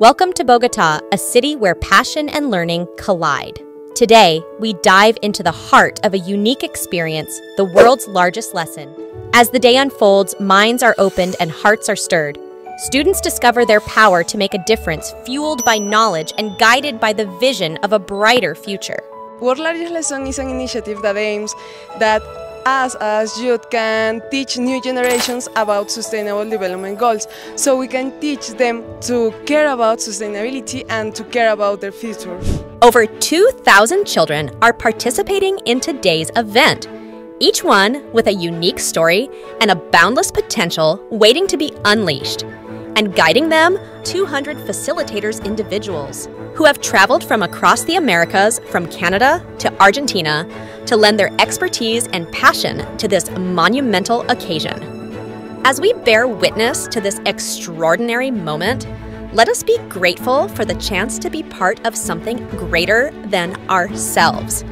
Welcome to Bogota, a city where passion and learning collide. Today, we dive into the heart of a unique experience, the world's largest lesson. As the day unfolds, minds are opened and hearts are stirred. Students discover their power to make a difference, fueled by knowledge and guided by the vision of a brighter future. World Largest Lesson is an initiative that aims that us as youth can teach new generations about sustainable development goals so we can teach them to care about sustainability and to care about their future. Over 2,000 children are participating in today's event, each one with a unique story and a boundless potential waiting to be unleashed. And guiding them, 200 facilitators individuals who have traveled from across the Americas, from Canada to Argentina, to lend their expertise and passion to this monumental occasion. As we bear witness to this extraordinary moment, let us be grateful for the chance to be part of something greater than ourselves.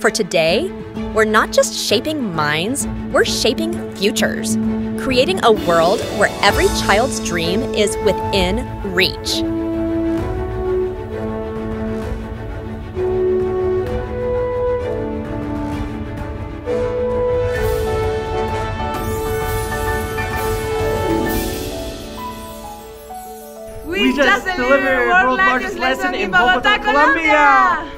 For today, we're not just shaping minds, we're shaping futures, creating a world where every child's dream is within reach. We, just, delivered World Largest Lesson in Bogota, Colombia!